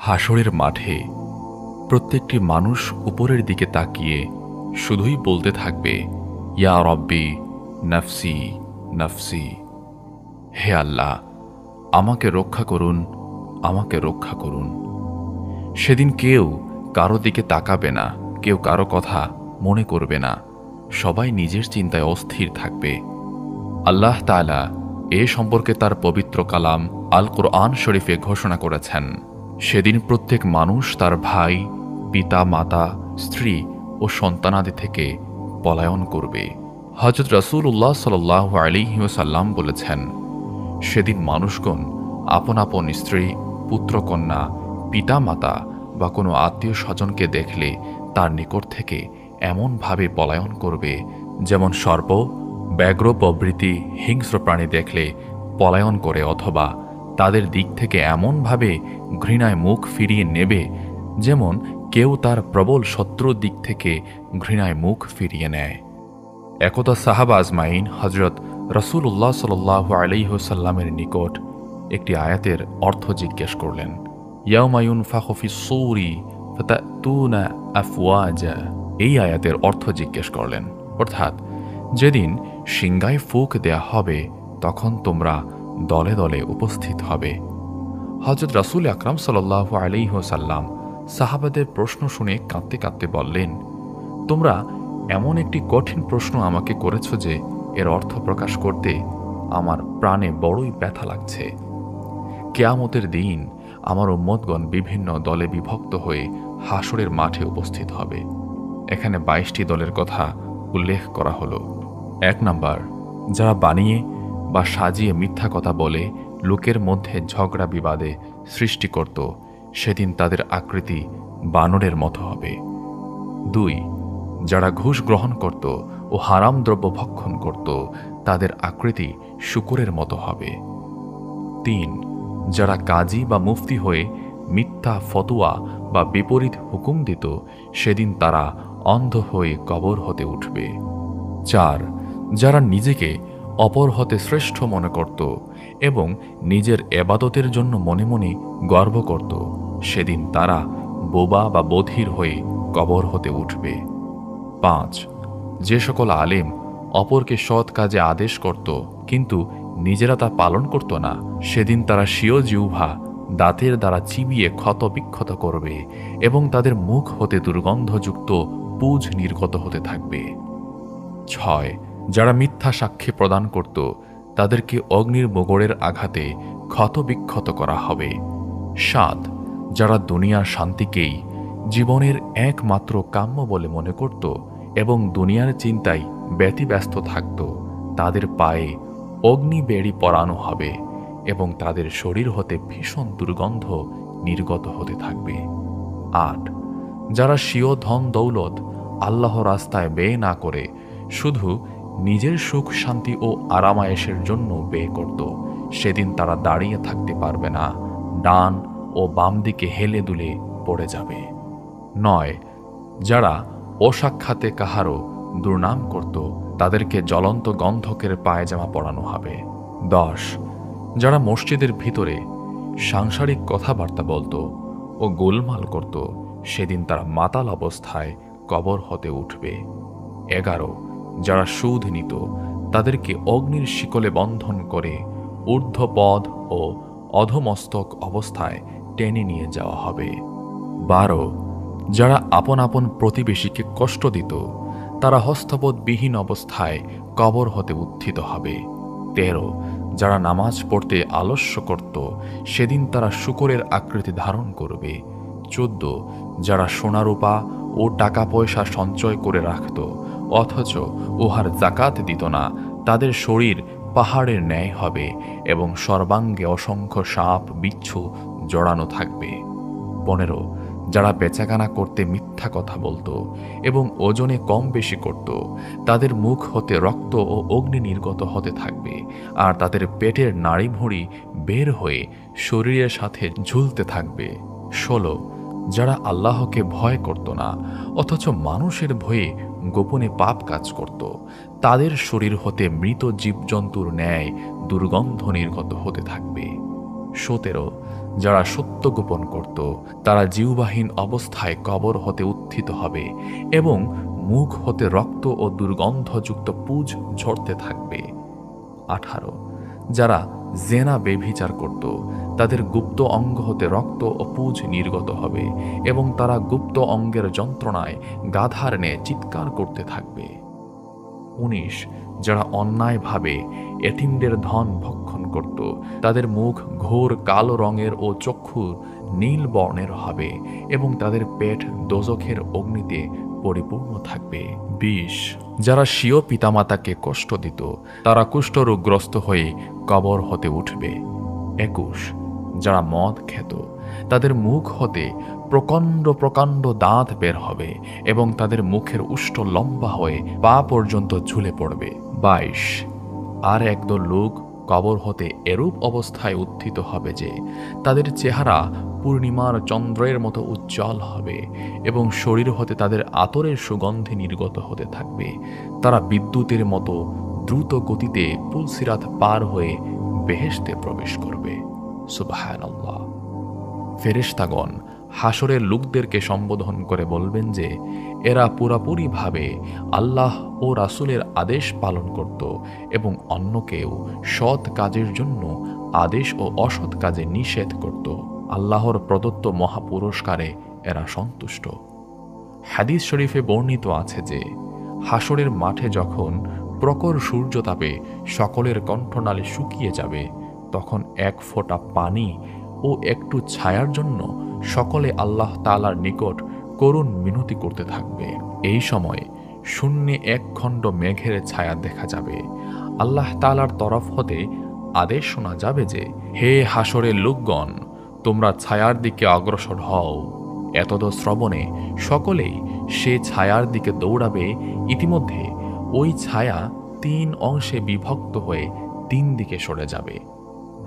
হাসরের মাঠে প্রত্যেকটি মানুষ উপরের দিকে তাকিয়ে শুধুই বলতে থাকবে, ইয়া রব্বি, নফসি নফসি। হে আল্লাহ, আমাকে রক্ষা করুন, আমাকে রক্ষা করুন। সেদিন কেউ কারও দিকে তাকাবে না, কেউ কারও কথা মনে করবে না। সবাই নিজের চিন্তায় অস্থির থাকবে। আল্লাহ তাআলা এ সম্পর্কে তার পবিত্র কালাম আল কোরআন শরীফে ঘোষণা করেছেন। সেদিন প্রত্যেক মানুষ তার ভাই, পিতা, মাতা, স্ত্রী ও সন্তানাদি থেকে পলায়ন করবে। হজরত রসুল্লাহ সাল্লাহ আলিহাসাল্লাম বলেছেন, সেদিন মানুষগণ আপন আপন স্ত্রী পুত্রকন্যা পিতা, মাতা বা কোনো আত্মীয় স্বজনকে দেখলে তার নিকট থেকে এমনভাবে পলায়ন করবে, যেমন সর্প ব্যাঘ্র প্রভৃতি, হিংস্র প্রাণী দেখলে পলায়ন করে অথবা তাদের দিক থেকে এমনভাবে ঘৃণায় মুখ ফিরিয়ে নেবে, যেমন কেউ তার প্রবল শত্রুর দিক থেকে ঘৃণায় মুখ ফিরিয়ে নেয়। একদা সাহাবা আজমাইন হজরত রসুল্লাহ সাল আলিহসাল্লামের নিকট একটি আয়াতের অর্থ জিজ্ঞেস করলেন ইয়াউমায়ুন ফাহফি সৌরি এই আয়াতের অর্থ জিজ্ঞেস করলেন, অর্থাৎ যেদিন সিংগায় ফুক দেয়া হবে, তখন তোমরা দলে দলে উপস্থিত হবে। হজরত রাসুল আকরাম সাল্লাহ আলিহসাল্লাম সাহাবাদের প্রশ্ন শুনে কাঁদতে কাঁদতে বললেন, তোমরা এমন একটি কঠিন প্রশ্ন আমাকে করেছ যে এর অর্থ প্রকাশ করতে আমার প্রাণে বড়ই ব্যথা লাগছে। কেয়ামতের দিন আমার উম্মতগণ বিভিন্ন দলে বিভক্ত হয়ে হাসরের মাঠে উপস্থিত হবে। এখানে বাইশটি দলের কথা উল্লেখ করা হলো। এক নাম্বার, যারা বানিয়ে বা সাজিয়ে মিথ্যা কথা বলে লোকের মধ্যে ঝগড়া বিবাদে সৃষ্টি করত, সেদিন তাদের আকৃতি বানরের মতো হবে। দুই, যারা ঘুষ গ্রহণ করত ও হারাম দ্রব্য ভক্ষণ করত, তাদের আকৃতি শুকুরের মতো হবে। তিন, যারা কাজী বা মুফতি হয়ে মিথ্যা ফতুয়া বা বিপরীত হুকুম দিত, সেদিন তারা অন্ধ হয়ে কবর হতে উঠবে। চার, যারা নিজেকে অপর হতে শ্রেষ্ঠ মনে করত এবং নিজের এবাদতের জন্য মনে মনে গর্ব করত। সেদিন তারা বোবা বা বধির হয়ে কবর হতে উঠবে। পাঁচ, যে সকল আলেম অপরকে সৎ কাজে আদেশ করত, কিন্তু নিজেরা তা পালন করত না, সেদিন তারা স্বীয় জিউভা দাঁতের দ্বারা চিবিয়ে ক্ষত বিক্ষত করবে এবং তাদের মুখ হতে দুর্গন্ধযুক্ত পুজ নির্গত হতে থাকবে। ছয়, যারা মিথ্যা সাক্ষী প্রদান করত তাদেরকে অগ্নির মোগড়ের আঘাতে ক্ষত বিক্ষত করা হবে। সাত, যারা দুনিয়ার শান্তিকেই জীবনের একমাত্র কাম্য বলে মনে করত এবং দুনিয়ার চিন্তায় ব্যতিব্যস্ত থাকত, তাদের পায়ে অগ্নি বেড়ি পরানো হবে এবং তাদের শরীর হতে ভীষণ দুর্গন্ধ নির্গত হতে থাকবে। আট, যারা স্বীয় ধন দৌলত আল্লাহ রাস্তায় ব্যয় না করে শুধু নিজের সুখ, শান্তি ও আরামায়েশের জন্য ব্যয় করত। সেদিন তারা দাঁড়িয়ে থাকতে পারবে না। ডান ও বাম দিকে হেলে দুলে পড়ে যাবে। নয়, যারা অসাক্ষাতে কাহারও দুর্নাম করত, তাদেরকে জ্বলন্ত গন্ধকের পায়জামা পরানো হবে। দশ, যারা মসজিদের ভিতরে সাংসারিক কথাবার্তা বলতো ও গোলমাল করত, সেদিন তারা মাতাল অবস্থায় কবর হতে উঠবে। এগারো যারা সুদ নিত তাদেরকে অগ্নির শিকলে বন্ধন করে ঊর্ধ্বপদ ও অধমস্তক অবস্থায় টেনে নিয়ে যাওয়া হবে। বারো, যারা আপন আপন প্রতিবেশীকে কষ্ট দিত, তারা হস্তপদবিহীন অবস্থায় কবর হতে উত্থিত হবে। তেরো, যারা নামাজ পড়তে আলস্য করত, সেদিন তারা শুকরের আকৃতি ধারণ করবে। চোদ্দ, যারা সোনারূপা ও টাকা পয়সা সঞ্চয় করে রাখত অথচ উহার জাকাত দিত না, তাদের শরীর পাহাড়ের ন্যায় হবে এবং সর্বাঙ্গে অসংখ্য সাপ, বিচ্ছু জড়ানো থাকবে। পনেরো, যারা বেচাকানা করতে মিথ্যা কথা বলতো এবং ওজনে কম বেশি করত, তাদের মুখ হতে রক্ত ও অগ্নি নির্গত হতে থাকবে আর তাদের পেটের নাড়ি ভুঁড়ি বের হয়ে শরীরের সাথে ঝুলতে থাকবে। ষোলো, যারা আল্লাহকে ভয় করত না, অথচ মানুষের ভয়ে গোপনে পাপ কাজ করত। তাদের শরীর হতে মৃত জীবজন্তুর ন্যায় দুর্গন্ধ নির্গত হতে থাকবে। সতেরো, যারা সত্য গোপন করত, তারা জীববাহীন অবস্থায় কবর হতে উত্থিত হবে এবং মুখ হতে রক্ত ও দুর্গন্ধযুক্ত পুজ ঝরতে থাকবে। আঠারো, যারা জেনা বেভিচার করত তাদের গুপ্ত অঙ্গ হতে রক্ত ও পুজ নির্গত হবে এবং তারা গুপ্ত অঙ্গের যন্ত্রণায় গাধার নে চিৎকার করতে থাকবে। উনিশ, যারা অন্যায়ভাবে এতিমদের ধন ভক্ষণ করত। তাদের মুখ ঘোর কালো রঙের ও চক্ষু নীল বর্ণের হবে এবং তাদের পেট দোজখের অগ্নিতে পরিপূর্ণ থাকবে। বিশ, যারা স্বীয় পিতামাতাকে কষ্ট দিত, তারা কুষ্ঠরোগগ্রস্ত হয়ে কবর হতে উঠবে। একুশ যারা মদ খেত, তাদের মুখ হতে প্রকাণ্ড প্রকাণ্ড দাঁত বের হবে এবং তাদের মুখের উষ্ঠ লম্বা হয়ে পা পর্যন্ত ঝুলে পড়বে। বাইশ। আর একদল লোক কবর হতে এরূপ অবস্থায় উত্থিত হবে যে, তাদের চেহারা পূর্ণিমার চন্দ্রের মতো উজ্জ্বল হবে এবং শরীর হতে তাদের আতরের সুগন্ধি নির্গত হতে থাকবে। তারা বিদ্যুতের মতো দ্রুত গতিতে পুলসিরাত পার হয়ে বেহেশতে প্রবেশ করবে। সুবাহান ফেরেশতাগণ হাসরের লোকদেরকে সম্বোধন করে বলবেন যে, এরা পুরাপুরিভাবে আল্লাহ ও রাসুলের আদেশ পালন করত এবং অন্যকেও সৎ কাজের জন্য আদেশ ও অসৎ কাজে নিষেধ করত। আল্লাহর প্রদত্ত মহাপুরস্কারে এরা সন্তুষ্ট। হাদিস শরীফে বর্ণিত আছে যে হাসরের মাঠে যখন প্রকর সূর্যতাপে সকলের কণ্ঠনালী শুকিয়ে যাবে তখন এক ফোঁটা পানি ও একটু ছায়ার জন্য সকলে আল্লাহ তালার নিকট করুণ মিনতি করতে থাকবে। এই সময় শূন্যে এক খণ্ড মেঘের ছায়া দেখা যাবে। আল্লাহ তালার তরফ হতে আদেশ শোনা যাবে যে, হে হাসরের লোকগণ, তোমরা ছায়ার দিকে অগ্রসর হও। এতদ শ্রবণে সকলেই সে ছায়ার দিকে দৌড়াবে। ইতিমধ্যে ওই ছায়া তিন অংশে বিভক্ত হয়ে তিন দিকে সরে যাবে।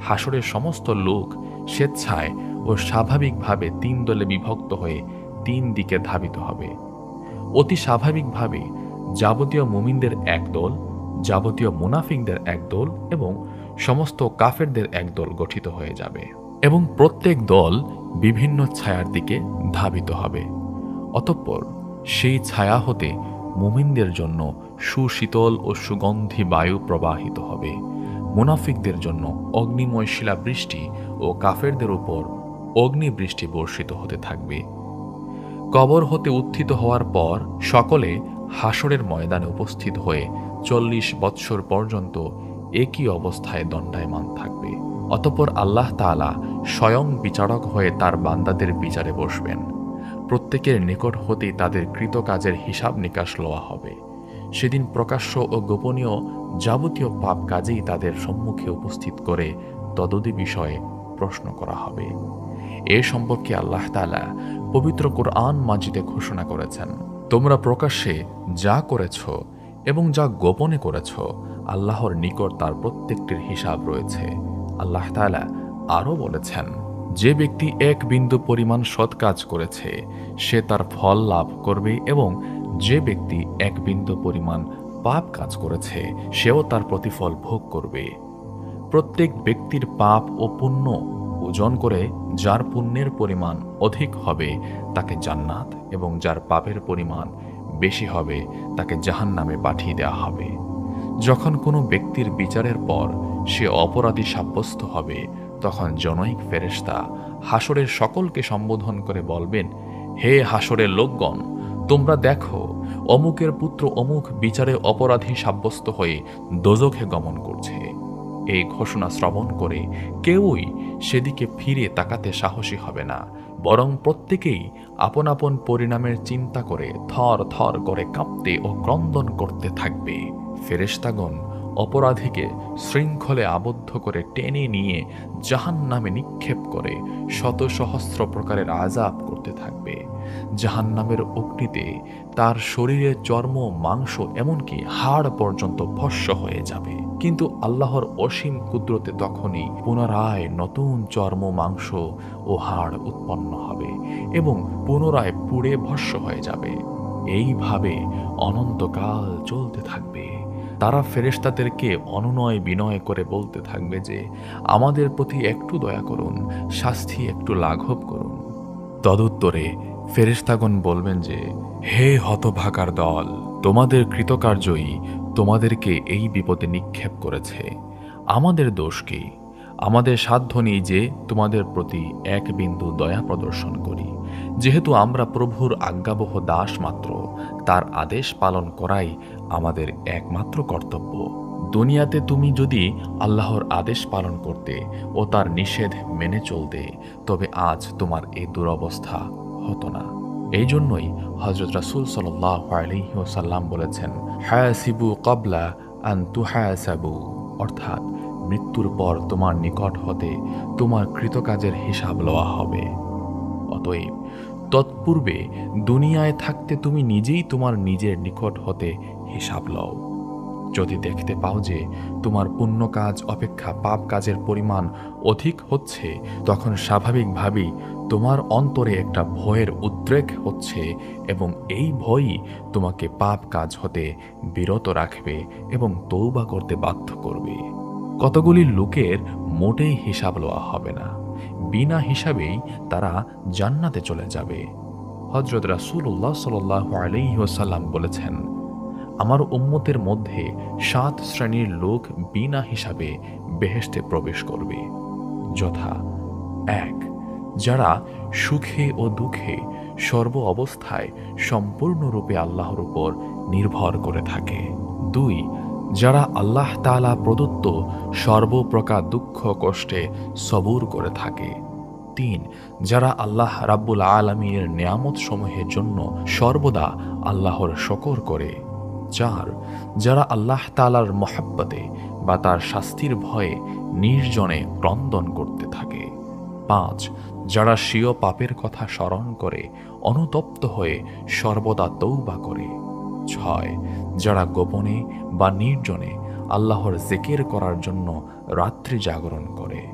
হাসরের সমস্ত লোক স্বেচ্ছায় ও স্বাভাবিকভাবে তিন দলে বিভক্ত হয়ে তিন দিকে ধাবিত হবে। অতি স্বাভাবিকভাবে যাবতীয় মুমিনদের এক দল, যাবতীয় মুনাফিকদের এক দল এবং সমস্ত কাফেরদের এক দল গঠিত হয়ে যাবে এবং প্রত্যেক দল বিভিন্ন ছায়ার দিকে ধাবিত হবে। অতঃপর সেই ছায়া হতে মুমিনদের জন্য সুশীতল ও সুগন্ধি বায়ু প্রবাহিত হবে। মুনাফিকদের জন্য অগ্নিময় শিলাবৃষ্টি ও কাফেরদের উপর অগ্নিবৃষ্টি বর্ষিত হতে থাকবে। কবর হতে উত্থিত হওয়ার পর সকলে হাসরের ময়দানে উপস্থিত হয়ে চল্লিশ বৎসর পর্যন্ত একই অবস্থায় দণ্ডায়মান থাকবে। অতপর আল্লাহ তাআলা স্বয়ং বিচারক হয়ে তার বান্দাদের বিচারে বসবেন। প্রত্যেকের নিকট হতেই তাদের কৃতকাজের হিসাব নিকাশ লওয়া হবে। সেদিন প্রকাশ্য ও গোপনীয় যাবতীয় পাপ কাজেই তাদের সম্মুখে উপস্থিত করে তদদি বিষয়ে প্রশ্ন করা হবে। এ সম্পর্কে আল্লাহ তালা পবিত্র কোরআন মাজিদে ঘোষণা করেছেন। তোমরা প্রকাশ্যে যা করেছ এবং যা গোপনে করেছ, আল্লাহর নিকট তার প্রত্যেকটির হিসাব রয়েছে। আল্লাহ তালা আরও বলেছেন, যে ব্যক্তি এক বিন্দু পরিমাণ সৎ কাজ করেছে, সে তার ফল লাভ করবে এবং যে ব্যক্তি এক বিন্দু পরিমাণ পাপ কাজ করেছে, সেও তার প্রতিফল ভোগ করবে। প্রত্যেক ব্যক্তির পাপ ও পুণ্য ওজন করে যার পুণ্যের পরিমাণ অধিক হবে, তাকে জান্নাত এবং যার পাপের পরিমাণ বেশি হবে, তাকে জাহান নামে পাঠিয়ে দেওয়া হবে। যখন কোনো ব্যক্তির বিচারের পর সে অপরাধী সাব্যস্ত হবে, তখন জনৈক ফেরেস্তা হাসরের সকলকে সম্বোধন করে বলবেন, হে হাসরের লোকগণ তোমরা দেখো, অমুকের পুত্র অমুক বিচারে অপরাধী সাব্যস্ত হয়ে দোজখে গমন করছে। এই ঘোষণা শ্রবণ করে কেউই সেদিকে ফিরে তাকাতে সাহসী হবে না, বরং প্রত্যেকেই আপন আপন পরিণামের চিন্তা করে থর থর করে কাঁপতে ও ক্রন্দন করতে থাকবে। ফেরেশতাগণ অপরাধীকে শৃঙ্খলে আবদ্ধ করে টেনে নিয়ে জাহান নামে নিক্ষেপ করে শত সহস্র প্রকারের আজাব করতে থাকবে। জাহান নামের অগ্নিতে তার শরীরের চর্ম, মাংস, এমনকি হাড় পর্যন্ত ভস্য হয়ে যাবে। কিন্তু আল্লাহর অসীম কুদরতে তখনই পুনরায় নতুন চর্ম, মাংস ও হাড় উৎপন্ন হবে এবং পুনরায় পুড়ে ভস্য হয়ে যাবে। এইভাবে অনন্তকাল চলতে থাকবে। তারা ফেরেশতাদেরকে অনুনয় বিনয় করে বলতে থাকবে যে, আমাদের প্রতি একটু দয়া করুন, শাস্তি একটু লাঘব করুন। তদুত্তরে ফেরেশতাগণ বলবেন যে, হে হতভাকার দল, তোমাদের কৃতকার্যই তোমাদেরকে এই বিপদে নিক্ষেপ করেছে। আমাদের দোষ কি? আমাদের সাধ্য নেই যে তোমাদের প্রতি এক বিন্দু দয়া প্রদর্শন করি। যেহেতু আমরা প্রভুর আজ্ঞাবহ দাস মাত্র, তার আদেশ পালন করাই আমাদের একমাত্র কর্তব্য। দুনিয়াতে তুমি যদি আল্লাহর আদেশ পালন করতে ও তার নিষেধ মেনে চলতে, তবে আজ তোমার এই দুরবস্থা হতো না। এই জন্যই হজরত রাসুল আলহিহসাল্লাম বলেছেন হায়াসিবু কবলা আন্তু হায়াসাবু অর্থাৎ, মৃত্যুর পর তোমার নিকট হতে তোমার কৃতকাজের হিসাব লওয়া হবে। অতএব, তৎপূর্বে দুনিয়ায় থাকতে তুমি নিজেই তোমার নিজের নিকট হতে হিসাব লও। যদি দেখতে পাও যে তোমার পুণ্য কাজ অপেক্ষা পাপ কাজের পরিমাণ অধিক হচ্ছে, তখন স্বাভাবিকভাবেই তোমার অন্তরে একটা ভয়ের উদ্রেক হচ্ছে এবং এই ভয়ই তোমাকে পাপ কাজ হতে বিরত রাখবে এবং তৌবা করতে বাধ্য করবে। কতগুলি লোকের মোটেই হিসাব লওয়া হবে না। বিনা হিসাবেই তারা জান্নাতে চলে যাবে। হজরত রাসুল্লাহ সাল আলহিহসাল্লাম বলেছেন, আমার উম্মতের মধ্যে সাত শ্রেণির লোক বিনা হিসাবে বেহেস্তে প্রবেশ করবে। যথা এক যারা সুখে ও দুঃখে সর্ব অবস্থায় সম্পূর্ণরূপে আল্লাহর উপর নির্ভর করে থাকে। দুই, যারা আল্লাহ তালা প্রদত্ত সর্বপ্রকার দুঃখ কষ্টে সবুর করে থাকে। তিন, যারা আল্লাহ রাব্বুল আলমীর নিয়ামত সমূহের জন্য সর্বদা আল্লাহর শকর করে। চার, যারা আল্লাহ তালার মহাব্বতে বা তার শাস্তির ভয়ে নির্জনে ক্রন্দন করতে থাকে। পাঁচ যারা স্বীয় পাপের কথা স্মরণ করে, অনুতপ্ত হয়ে সর্বদা তৌবা করে। ছয়, যারা গোপনে বা নির্জনে আল্লাহর জেকের করার জন্য রাত্রি জাগরণ করে।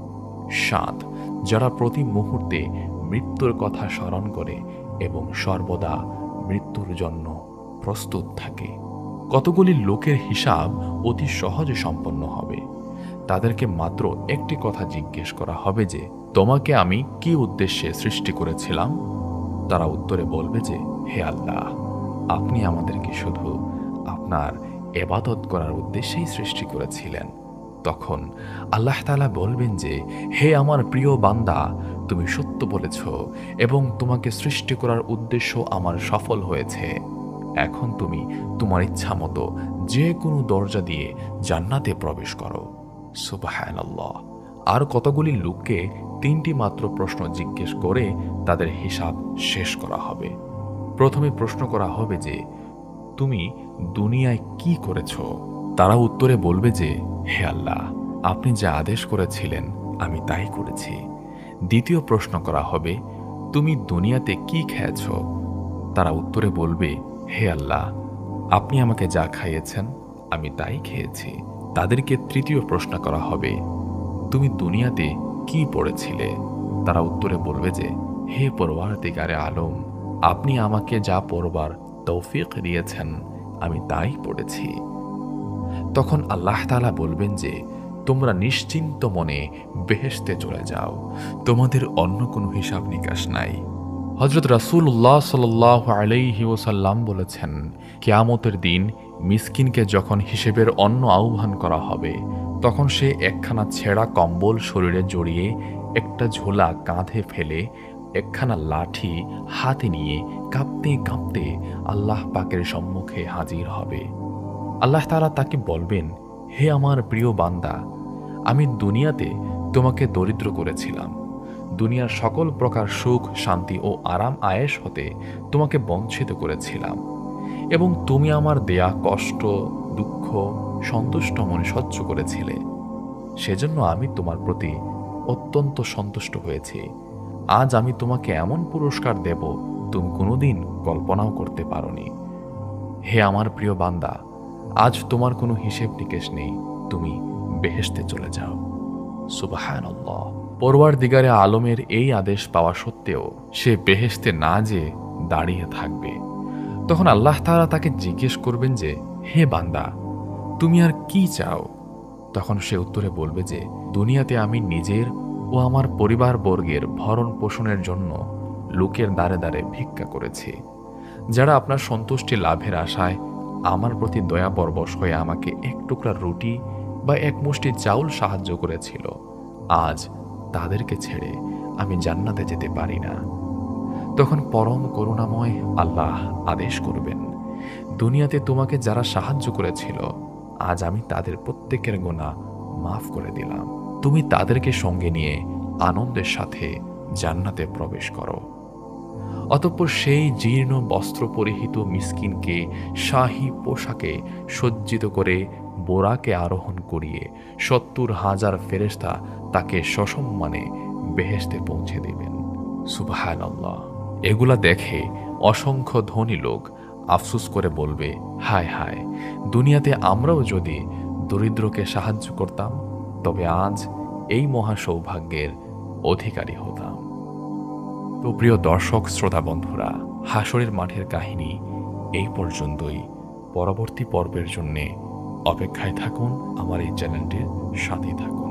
সাত, যারা প্রতি মুহূর্তে মৃত্যুর কথা স্মরণ করে এবং সর্বদা মৃত্যুর জন্য প্রস্তুত থাকে। কতগুলি লোকের হিসাব অতি সহজে সম্পন্ন হবে। তাদেরকে মাত্র একটি কথা জিজ্ঞেস করা হবে যে, তোমাকে আমি কি উদ্দেশ্যে সৃষ্টি করেছিলাম? তারা উত্তরে বলবে যে, হে আল্লাহ, আপনি আমাদেরকে শুধু আপনার এবাদত করার উদ্দেশ্যেই সৃষ্টি করেছিলেন। তখন আল্লাহ তালা বলবেন যে, হে আমার প্রিয় বান্দা, তুমি সত্য বলেছ এবং তোমাকে সৃষ্টি করার উদ্দেশ্য আমার সফল হয়েছে। এখন তুমি তোমার ইচ্ছা মতো যে কোনো দরজা দিয়ে জান্নাতে প্রবেশ করো। সুবাহান্লাহ আর কতগুলি লোককে তিনটি মাত্র প্রশ্ন জিজ্ঞেস করে তাদের হিসাব শেষ করা হবে। প্রথমে প্রশ্ন করা হবে যে, তুমি দুনিয়ায় কি করেছ? তারা উত্তরে বলবে যে, হে আল্লাহ, আপনি যা আদেশ করেছিলেন, আমি তাই করেছি। দ্বিতীয় প্রশ্ন করা হবে, তুমি দুনিয়াতে কি খেয়েছ? তারা উত্তরে বলবে, হে আল্লাহ, আপনি আমাকে যা খাইয়েছেন, আমি তাই খেয়েছি। তাদেরকে তৃতীয় প্রশ্ন করা হবে, তুমি দুনিয়াতে কি পড়েছিলে? তারা উত্তরে বলবে যে, হে পরবার দিগারে আলম, আপনি আমাকে যা পড়বার তৌফিক দিয়েছেন, আমি তাই পড়েছি। তখন আল্লাহ তালা বলবেন যে, তোমরা নিশ্চিন্ত মনে বেহেস্তে চলে যাও, তোমাদের অন্য কোনো হিসাব নিকাশ নাই। হজরত রাসুল্লাহ সাল আলাইহি ওসাল্লাম বলেছেন, কেয়ামতের দিন মিসকিনকে যখন হিসেবের অন্য আহ্বান করা হবে, তখন সে একখানা ছেঁড়া কম্বল শরীরে জড়িয়ে একটা ঝোলা কাঁধে ফেলে একখানা লাঠি হাতে নিয়ে কাঁপতে কাঁপতে আল্লাহ পাকের সম্মুখে হাজির হবে। আল্লাহ তারা তাকে বলবেন, হে আমার প্রিয় বান্দা, আমি দুনিয়াতে তোমাকে দরিদ্র করেছিলাম। দুনিয়ার সকল প্রকার সুখ, শান্তি ও আরাম আয়েস হতে তোমাকে বঞ্চিত করেছিলাম। এবং তুমি আমার দেয়া কষ্ট, দুঃখ, সন্তুষ্ট মনে সহ্য করেছিলে। সেজন্য আমি তোমার প্রতি অত্যন্ত সন্তুষ্ট হয়েছি। আজ আমি তোমাকে এমন পুরস্কার দেব, তুমি কোনোদিন কল্পনাও করতে পারোনি। হে আমার প্রিয় বান্দা, আজ তোমার কোনো হিসেব নিকেশ নেই, তুমি বেহেসতে চলে যাও। সুবাহান পরবার দিগারে আলমের এই আদেশ পাওয়া সত্ত্বেও সে বেহেস্তে না যে দাঁড়িয়ে থাকবে। তখন আল্লাহ তারা তাকে জিজ্ঞেস করবেন যে, হে বান্দা, তুমি আর কি চাও? তখন সে উত্তরে বলবে যে, দুনিয়াতে আমি নিজের ও আমার পরিবার বর্গের ভরণ পোষণের জন্য লোকের দ্বারে দ্বারে ভিক্ষা করেছি। যারা আপনার সন্তুষ্টি লাভের আশায় আমার প্রতি দয়া পরবশ হয়ে আমাকে এক টুকরা রুটি বা এক মুষ্টি চাউল সাহায্য করেছিল, আজ তাদেরকে ছেড়ে আমি জান্নাতে যেতে পারি না। তখন পরম করুণাময় আল্লাহ আদেশ করবেন, দুনিয়াতে তোমাকে যারা সাহায্য করেছিল, আজ আমি তাদের প্রত্যেকের গোনা মাফ করে দিলাম। তুমি তাদেরকে সঙ্গে নিয়ে আনন্দের সাথে জান্নাতে প্রবেশ করো। অতঃপর সেই জীর্ণ বস্ত্র পরিহিত মিসকিনকে শাহী পোশাকে সজ্জিত করে বোরাকে আরোহণ করিয়ে সত্তর হাজার ফেরেস্তা তাকে সসম্মানে বেহেস্তে পৌঁছে দেবেন। আল্লাহ এগুলা দেখে অসংখ্য ধনী লোক আফসুস করে বলবে, হায় হায়, দুনিয়াতে আমরাও যদি দরিদ্রকে সাহায্য করতাম, তবে আজ এই মহা সৌভাগ্যের অধিকারী হতাম। তো প্রিয় দর্শক, শ্রোতা বন্ধুরা হাসরের মাঠের কাহিনী এই পর্যন্তই। পরবর্তী পর্বের জন্যে অপেক্ষায় থাকুন, আমার এই চ্যানেলটির সাথে থাকুন।